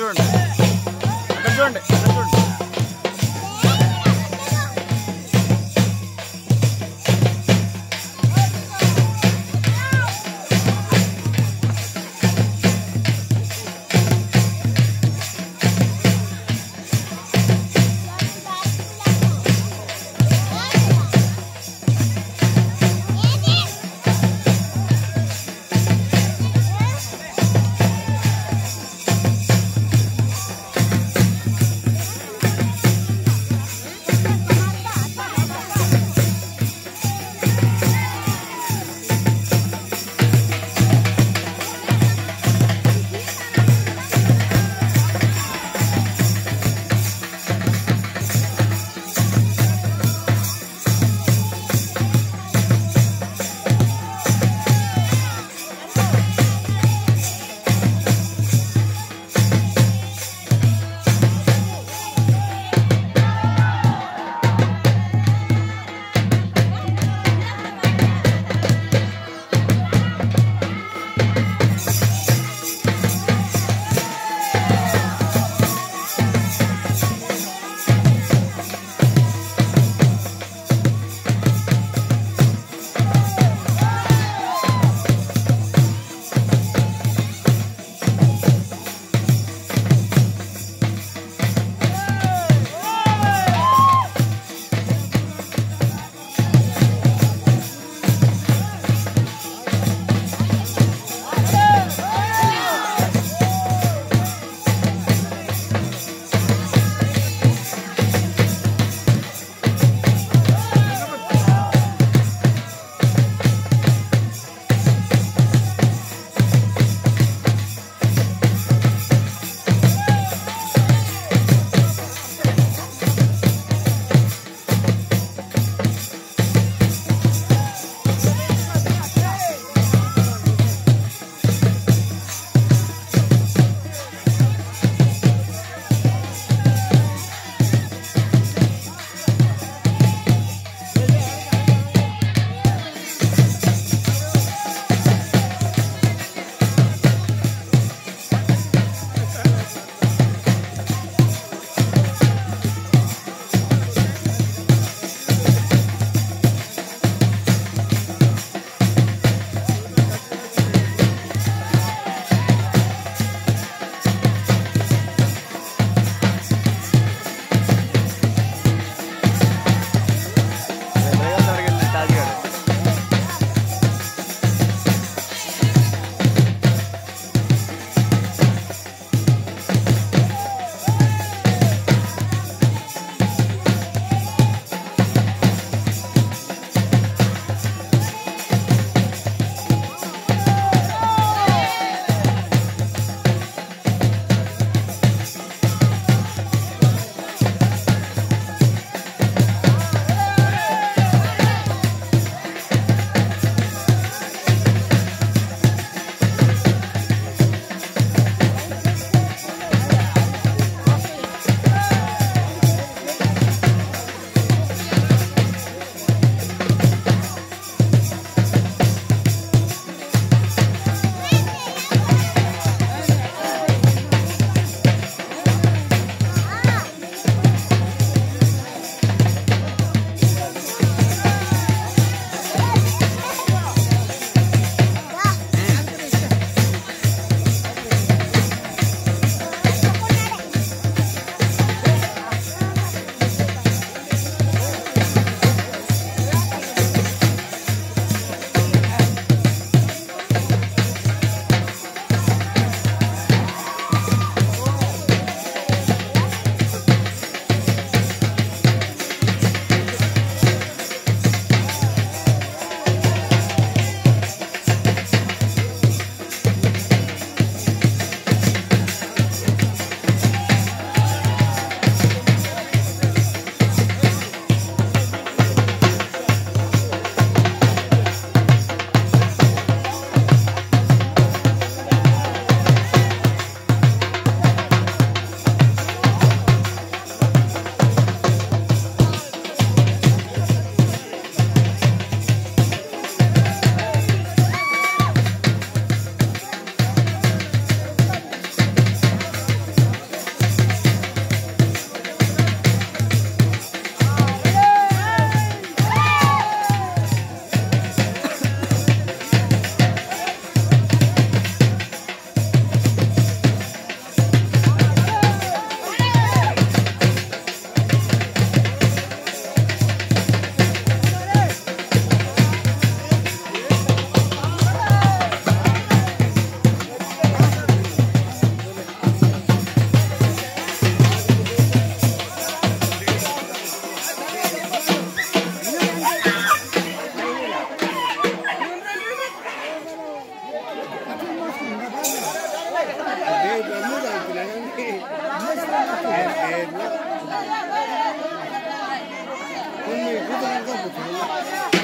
చూడండి. అక్కడ చూడండి. అక్కడ చూడండి. అక్కడ చూడండి కొన్ని కూతురు